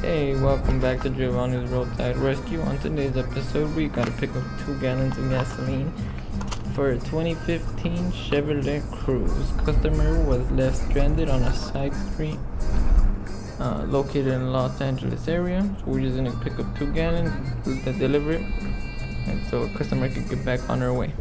Hey, welcome back to Geovani's Roadside Rescue. On today's episode, we gotta pick up two gallons of gasoline for a 2015 Chevrolet Cruze. Customer was left stranded on a side street uh, located in Los Angeles area. So we're just gonna pick up two gallons, deliver it, and so customer can get back on her way.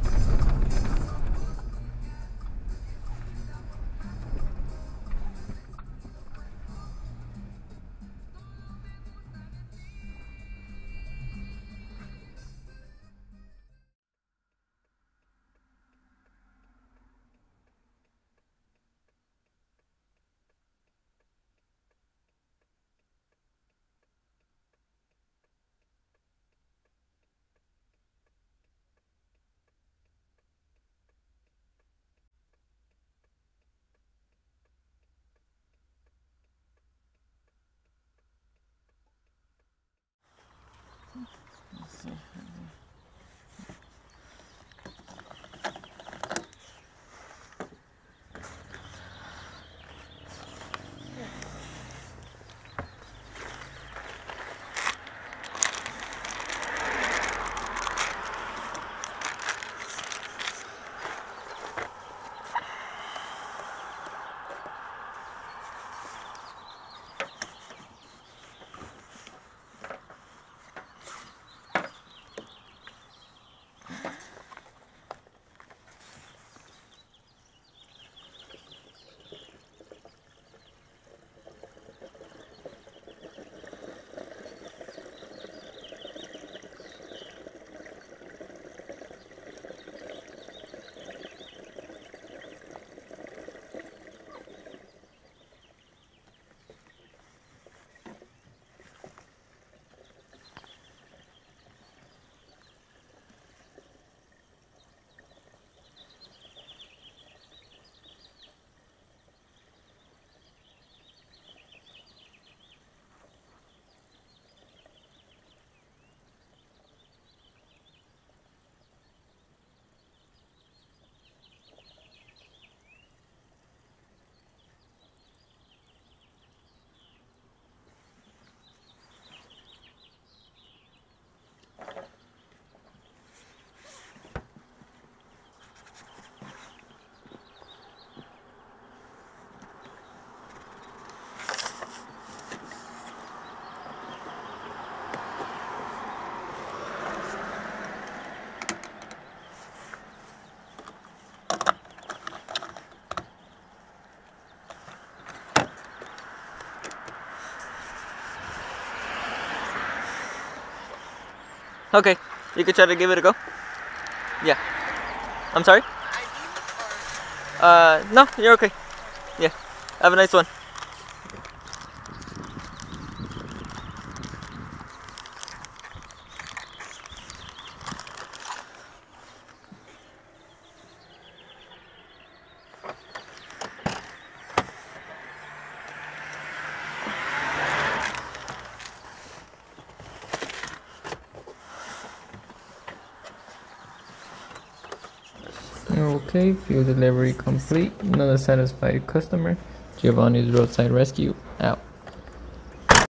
Okay, you can try to give it a go. Yeah. I'm sorry? Uh, no, you're okay. Yeah. Have a nice one. Okay, fuel delivery complete. Another satisfied customer. Geovani's Roadside Rescue out.